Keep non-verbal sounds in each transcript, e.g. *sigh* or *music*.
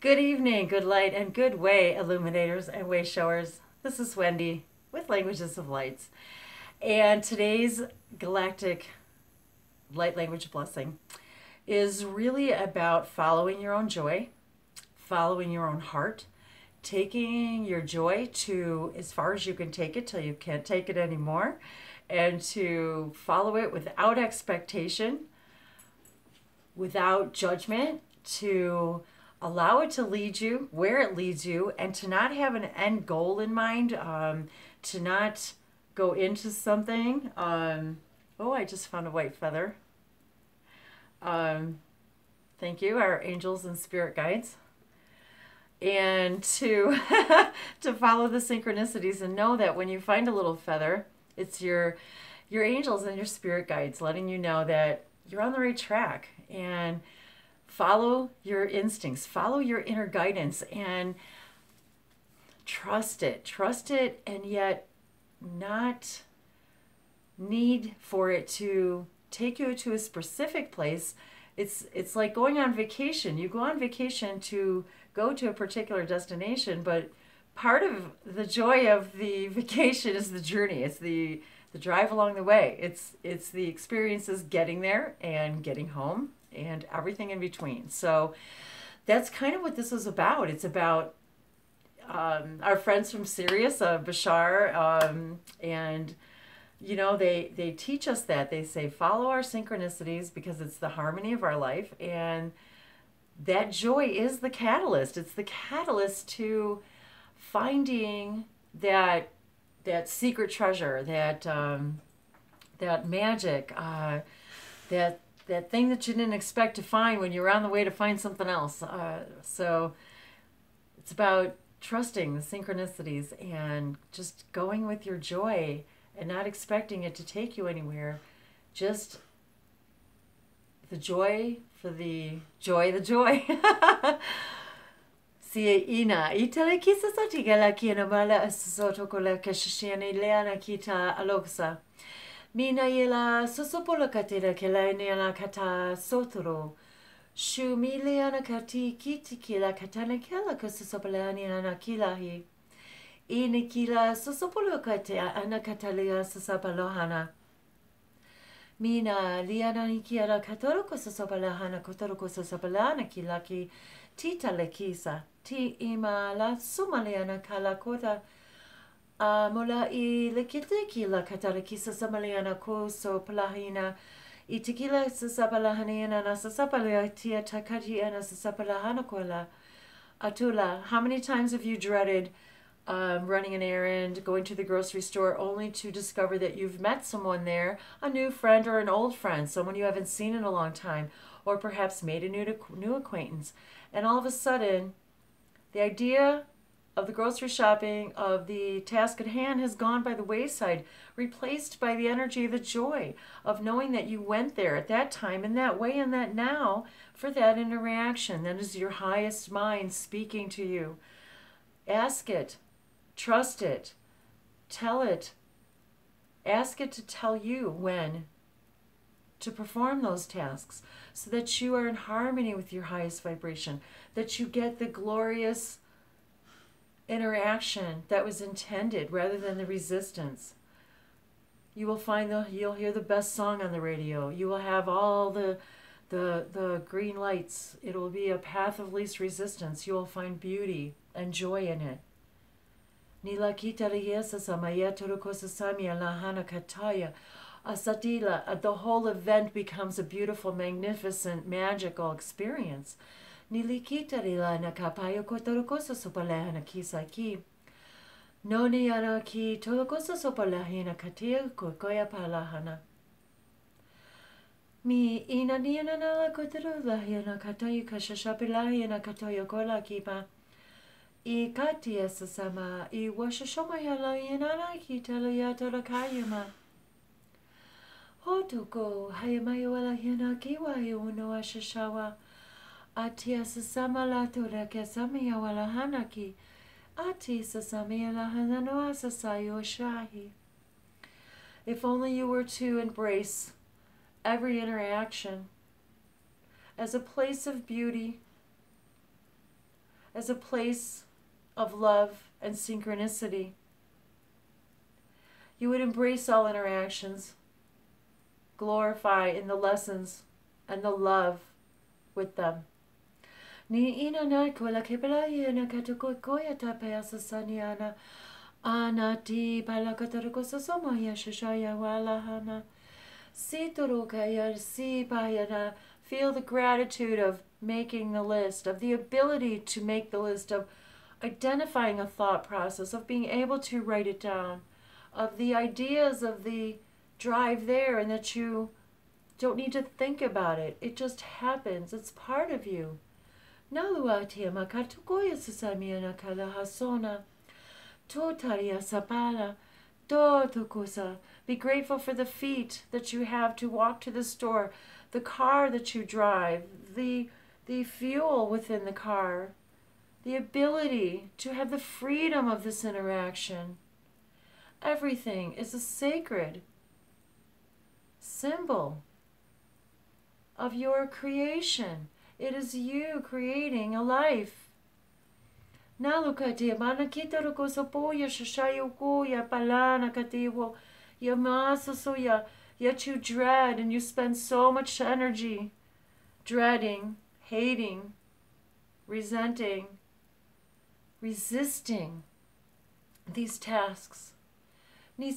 Good evening, good light, and good way illuminators and way showers. This is Wendy with Languages of Lights. And today's galactic light language blessing is really about following your own joy, following your own heart, taking your joy to as far as you can take it till you can't take it anymore, and to follow it without expectation, without judgment, to allow it to lead you where it leads you and to not have an end goal in mind um, to not go into something um, oh i just found a white feather. Um, thank you our angels and spirit guides. And to *laughs* to follow the synchronicities and know that when you find a little feather it's your your angels and your spirit guides letting you know that you're on the right track. And follow your instincts, follow your inner guidance, and trust it. Trust it, and yet not need for it to take you to a specific place. It's it's like going on vacation. You go on vacation to go to a particular destination, but part of the joy of the *laughs* vacation is the journey. It's the the drive along the way. It's it's the experiences getting there and getting home and everything in between. So that's kind of what this is about. It's about um, our friends from Sirius, uh, Bashar, um, and you know they they teach us that they say follow our synchronicities because it's the harmony of our life and that joy is the catalyst it's the catalyst to finding that that secret treasure that um, that magic uh, that that thing that you didn't expect to find when you were on the way to find something else. Uh, so it's about trusting the synchronicities and just going with your joy and not expecting it to take you anywhere. Just the joy for the joy, the joy. *laughs* Si ina itale kisa sa tigala kina mala kola kashishani leana kita aloksa. Mina i la sosopolo katera ke laine ana kata sotoro. le ana kati kiti kila katana kela ka sosopolo ani ana kilahi. Ine kila sosopolo kate ana katalia sosapalohana. Mina liana hiki ana katoroko ana ki la kilaki tita le kisa. Ti ima la sumale ana kalakota kota la samaliana ko so palahina i te kila sa sapalahani ana na takati ana atula how many times have you dreaded um, running an errand, going to the grocery store, only to discover that you've met someone there, a new friend or an old friend, someone you haven't seen in a long time, or perhaps made a new, new acquaintance. And all of a sudden, the idea of the grocery shopping, of the task at hand has gone by the wayside, replaced by the energy the joy of knowing that you went there at that time in that way and that now for that interaction. That is your highest mind speaking to you. Ask it, trust it, tell it, ask it to tell you when to perform those tasks so that you are in harmony with your highest vibration, that you get the glorious interaction that was intended rather than the resistance. You will find the you'll hear the best song on the radio. You will have all the the the green lights. It will be a path of least resistance. You will find beauty and joy in it. Asatila. The whole event becomes a beautiful, magnificent, magical experience nilikita rila na kapayo ko tolokosa sopaleha na kisa ki. Noni ana ki tolokosa sopaleha na katia ko koya palahana. Mi ina ni na la kotero lahi na katayu kashashapilahi na katoyo kola kipa. I katia sasama i washashoma yala inana ki talo ya tolo kayama. Hotoko hayamayo wala hina kiwa yuno ashashawa. La kesami wala hanaki. Ati sasami la hananoa sasayo shahi. If only you were to embrace every interaction as a place of beauty, as a place of love and synchronicity. You would embrace all interactions, glorify in the lessons and the love with them. Ni ina na kola kepela ina katoko koya tapea sasaniana anati palakatarako sasoma ya shashaya walahana situruka si payana feel the gratitude of making the list of the ability to make the list of identifying a thought process of being able to write it down of the ideas of the drive there and that you don't need to think about it. It just happens. It's part of you Naluatia makatukoya sasamiana kala hasona. Totaria sapala. Totokosa. Be grateful for the feet that you have to walk to the store, the car that you drive, the, the fuel within the car, the ability to have the freedom of this interaction. Everything is a sacred symbol of your creation. It is you creating a life. Naluka te mana kitaro ko sa po ya shashayo ko ya palana katiwo ya masa so ya yet you dread and you spend so much energy dreading, hating, resenting, resisting these tasks. But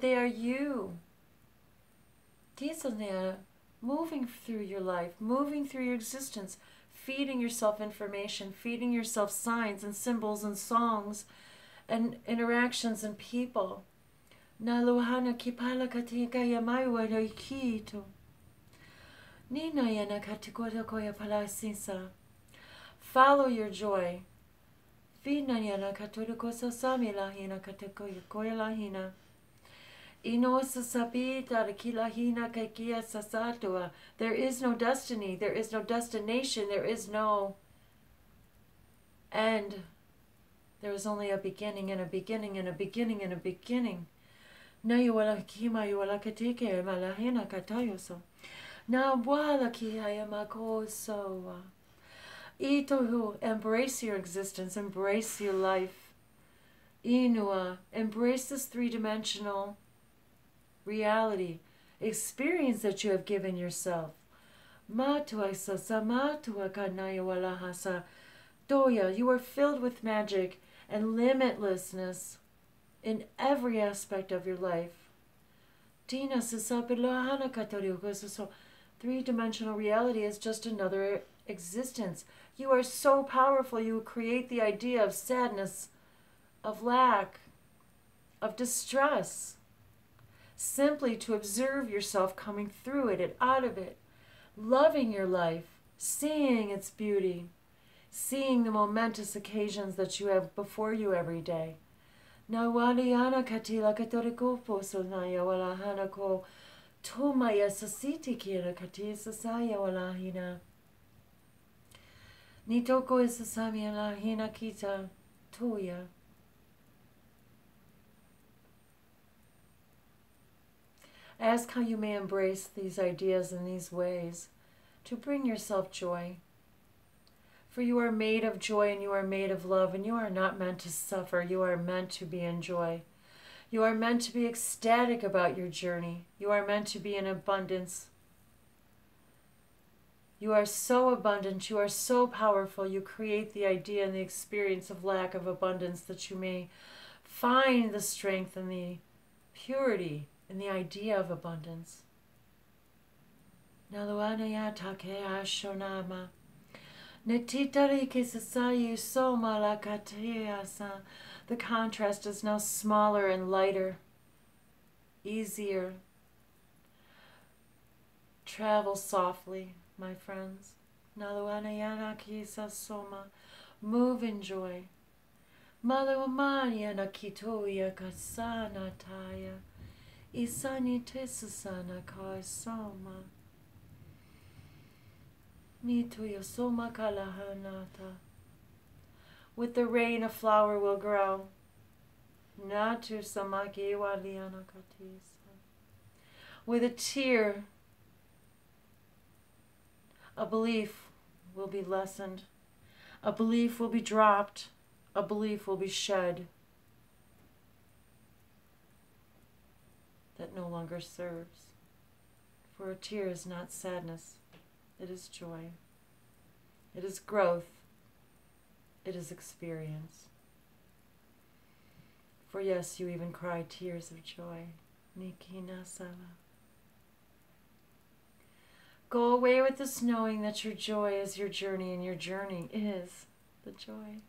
they are you are moving through your life, moving through your existence, feeding yourself information, feeding yourself signs and symbols and songs and interactions and people. Naluhana kipala katika yamaiwa kito. Nina yana katikota koya palasisa. Follow your joy. Fina yana katoda kosa sami lahina katikoya koya lahina. There is no destiny, there is no destination, there is no end. There is only a beginning and a beginning and a beginning and a beginning. Na yuwala kima yuwala katike malahina katayoso. Na wala kihaya makoso. Itohu, embrace your existence, embrace your life. Inua, embrace this three dimensional reality, experience that you have given yourself. Doya, you are filled with magic and limitlessness in every aspect of your life. Tina Three dimensional reality is just another existence. You are so powerful, you create the idea of sadness, of lack, of distress simply to observe yourself coming through it and out of it, loving your life, seeing its beauty, seeing the momentous occasions that you have before you every day. Nawaliana katila katorikopo sonaya walahana ko tomaya sasiti kira katisa saya walahina. Nitoko isasami alahina kita toya. Ask how you may embrace these ideas in these ways to bring yourself joy. For you are made of joy and you are made of love, and you are not meant to suffer. You are meant to be in joy. You are meant to be ecstatic about your journey. You are meant to be in abundance. You are so abundant. You are so powerful. You create the idea and the experience of lack of abundance that you may find the strength and the purity in the idea of abundance. Naluanaya take ashonama. Netitari kisasayu soma lakateasa. The contrast is now smaller and lighter, easier. Travel softly, my friends. Naluanayana kisa soma. Move in joy. Malawamanya nakitoya kasanataya. Isani tesasana kai sama. Mito soma kalahanata. With the rain a flower will grow. Natu samaki waliana katisa. With a tear A belief will be lessened. A belief will be dropped. A belief will be shed that no longer serves. For a tear is not sadness, it is joy. It is growth. It is experience. For yes, you even cry tears of joy. Nikina Sala. Go away with this knowing that your joy is your journey and your journey is the joy.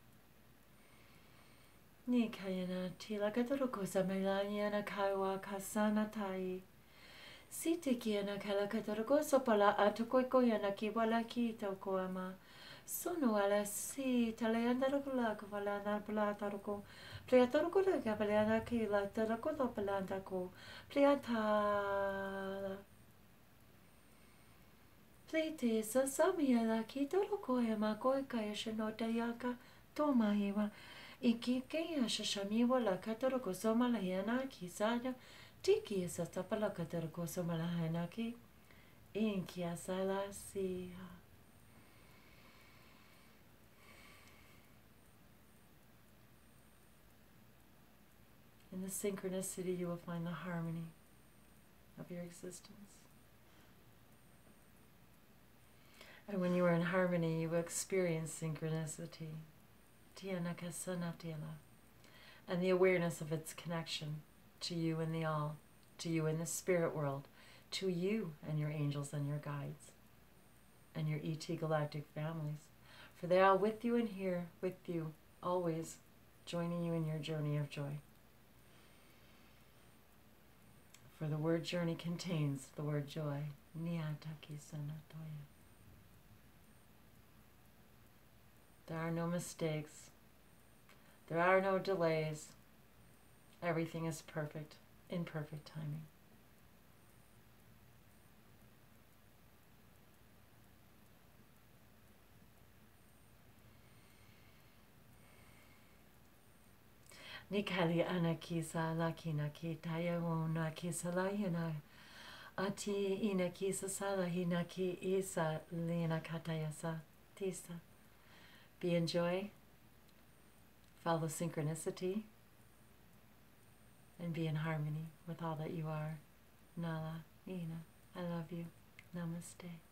Nikayana tilakatoro kusamelanyana kaiwa kasana tai. Sitikiana kalakatoro kusopala atokoikoyana kiwalaki tokoama. Sono ala si talayandaro kulako valana plataroko. Priatoro kulaka valana kila tarakolo palandako. Priatala. te sa samia la kitoro koema koika shinota yaka tomahiwa. Priatala. La la. Tiki la siya. In the synchronicity, you will find the harmony of your existence. And when you are in harmony, you will experience synchronicity. And the awareness of its connection to you and the all, to you in the spirit world, to you and your angels and your guides, and your ET galactic families. For they are with you and here with you, always joining you in your journey of joy. For the word journey contains the word joy. There are no mistakes. There are no delays. Everything is perfect, in perfect timing. Nikali anakisa lakina kitaya wona kisa layana. Ati inakisa salahina ki isa lina katayasa tisa. Be in joy, follow synchronicity, and be in harmony with all that you are. Nala, Nina, I love you. Namaste.